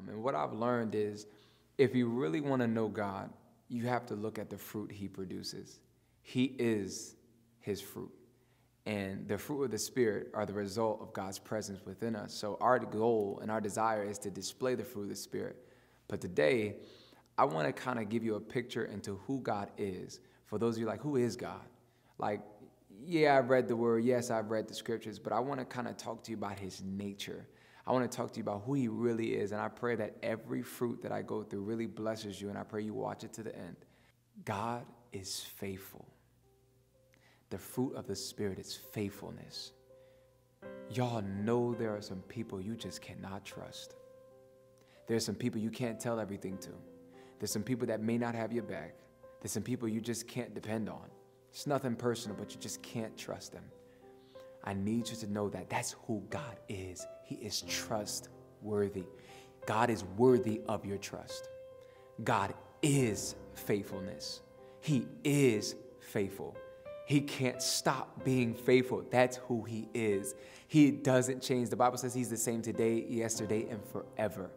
Um, and what I've learned is if you really want to know God, you have to look at the fruit he produces. He is his fruit. And the fruit of the Spirit are the result of God's presence within us. So our goal and our desire is to display the fruit of the Spirit. But today, I want to kind of give you a picture into who God is. For those of you like, who is God? Like, yeah, I've read the word. Yes, I've read the scriptures, but I want to kind of talk to you about his nature. I want to talk to you about who he really is. And I pray that every fruit that I go through really blesses you. And I pray you watch it to the end. God is faithful. The fruit of the Spirit is faithfulness. Y'all know there are some people you just cannot trust. There's some people you can't tell everything to. There's some people that may not have your back. There's some people you just can't depend on. It's nothing personal, but you just can't trust them. I need you to know that that's who God is. He is trustworthy. God is worthy of your trust. God is faithfulness. He is faithful. He can't stop being faithful. That's who He is. He doesn't change. The Bible says He's the same today, yesterday, and forever.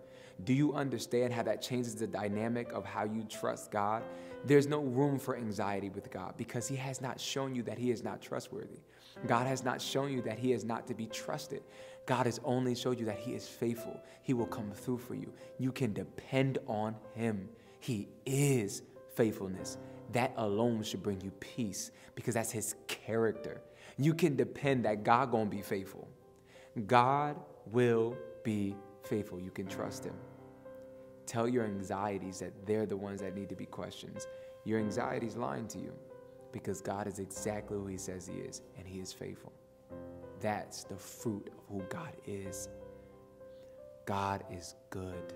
Do you understand how that changes the dynamic of how you trust God? There's no room for anxiety with God because He has not shown you that He is not trustworthy. God has not shown you that He is not to be trusted. God has only showed you that He is faithful. He will come through for you. You can depend on Him. He is faithfulness. That alone should bring you peace because that's His character. You can depend that God gonna be faithful. God will be faithful. You can trust Him. Tell your anxieties that they're the ones that need to be questions. Your anxiety's lying to you because God is exactly who He says He is, and He is faithful. That's the fruit of who God is. God is good.